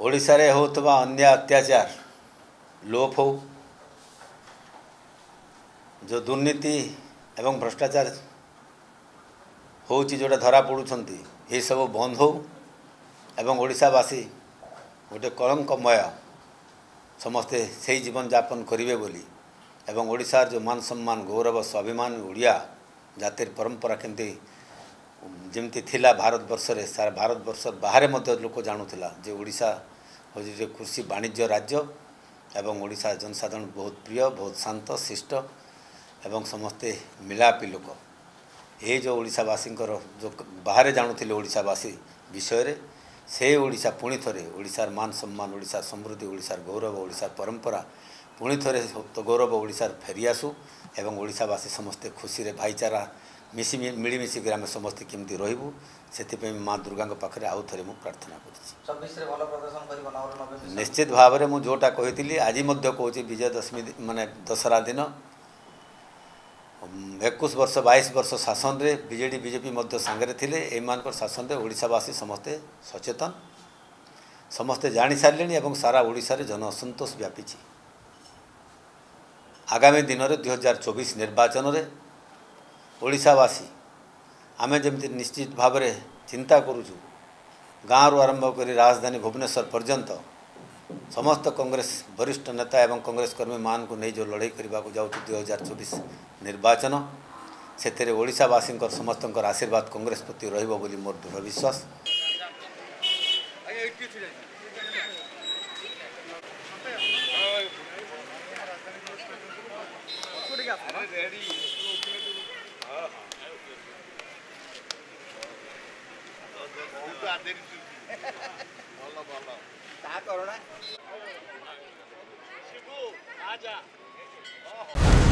ଓଡ଼ିଶାରେ ହେଉଥିବା ଅନ୍ୟ ଅତ୍ୟାଚାର ଲୋପ ହେଉ ଯେଉଁ ଦୁର୍ନୀତି ଏବଂ ଭ୍ରଷ୍ଟାଚାର ହେଉଛି ଯେଉଁଟା ଧରା ପଡ଼ୁଛନ୍ତି ଏସବୁ ବନ୍ଦ ହେଉ ଏବଂ ଓଡ଼ିଶାବାସୀ ଗୋଟେ କଳଙ୍କମୟ। ସମସ୍ତେ ସେଇ ଜୀବନଯାପନ କରିବେ ବୋଲି ଏବଂ ଓଡ଼ିଶାର ଯେଉଁ ମାନ ସମ୍ମାନ ଗୌରବ ସ୍ୱାଭିମାନ ଓଡ଼ିଆ ଜାତିର ପରମ୍ପରା କେମିତି ଯେମିତି ଥିଲା ଭାରତବର୍ଷରେ ସାରା ଭାରତବର୍ଷ ବାହାରେ ମଧ୍ୟ ଲୋକ ଜାଣୁଥିଲା ଯେ ଓଡ଼ିଶା ହେଉଛି ଯେ କୃଷି ବାଣିଜ୍ୟ ରାଜ୍ୟ ଏବଂ ଓଡ଼ିଶା ଜନସାଧାରଣ ବହୁତ ପ୍ରିୟ ବହୁତ ଶାନ୍ତ ଶିଷ୍ଟ ଏବଂ ସମସ୍ତେ ମିଳାପି ଲୋକ। ଏ ଯେଉଁ ଓଡ଼ିଶାବାସୀଙ୍କର ଯେଉଁ ବାହାରେ ଜାଣୁଥିଲେ ଓଡ଼ିଶାବାସୀ ବିଷୟରେ ସେ ଓଡ଼ିଶା ପୁଣି ଥରେ ଓଡ଼ିଶାର ମାନ ସମ୍ମାନ ଓଡ଼ିଶାର ସମୃଦ୍ଧି ଓଡ଼ିଶାର ଗୌରବ ଓଡ଼ିଶାର ପରମ୍ପରା ପୁଣି ଥରେ ଗୌରବ ଓଡ଼ିଶାର ଫେରିଆସୁ ଏବଂ ଓଡ଼ିଶାବାସୀ ସମସ୍ତେ ଖୁସିରେ ଭାଇଚାରା ମିଶି ମିଳିମିଶିକି ଆମେ ସମସ୍ତେ କେମିତି ରହିବୁ ସେଥିପାଇଁ ମା ଦୁର୍ଗାଙ୍କ ପାଖରେ ଆଉ ଥରେ ମୁଁ ପ୍ରାର୍ଥନା କରୁଛି। ନିଶ୍ଚିତ ଭାବରେ ମୁଁ ଯେଉଁଟା କହିଥିଲି ଆଜି ମଧ୍ୟ କହୁଛି ବିଜୟ ଦଶମୀ ମାନେ ଦଶହରା ଦିନ ଏକୋଇଶ ବର୍ଷ ବାଇଶ ବର୍ଷ ଶାସନରେ ବିଜେଡ଼ି ବିଜେପି ମଧ୍ୟ ସାଙ୍ଗରେ ଥିଲେ। ଏମାନଙ୍କର ଶାସନରେ ଓଡ଼ିଶାବାସୀ ସମସ୍ତେ ସଚେତନ ସମସ୍ତେ ଜାଣିସାରିଲେଣି ଏବଂ ସାରା ଓଡ଼ିଶାରେ ଜନ ଅସନ୍ତୋଷ ବ୍ୟାପିଛି। ଆଗାମୀ ଦିନରେ ଦୁଇହଜାର ଚବିଶ ନିର୍ବାଚନରେ ଓଡ଼ିଶାବାସୀ ଆମେ ଯେମିତି ନିଶ୍ଚିତ ଭାବରେ ଚିନ୍ତା କରୁଛୁ ଗାଁରୁ ଆରମ୍ଭ କରି ରାଜଧାନୀ ଭୁବନେଶ୍ୱର ପର୍ଯ୍ୟନ୍ତ ସମସ୍ତ କଂଗ୍ରେସ ବରିଷ୍ଠ ନେତା ଏବଂ କଂଗ୍ରେସ କର୍ମୀମାନଙ୍କୁ ନେଇ ଯେଉଁ ଲଢ଼େଇ କରିବାକୁ ଯାଉଛି ଦୁଇ ହଜାର ଚବିଶ ନିର୍ବାଚନ ସେଥିରେ ଓଡ଼ିଶାବାସୀଙ୍କର ସମସ୍ତଙ୍କର ଆଶୀର୍ବାଦ କଂଗ୍ରେସ ପ୍ରତି ରହିବ ବୋଲି ମୋର ଦୃଢ଼ ବିଶ୍ୱାସ ତା তা করো না।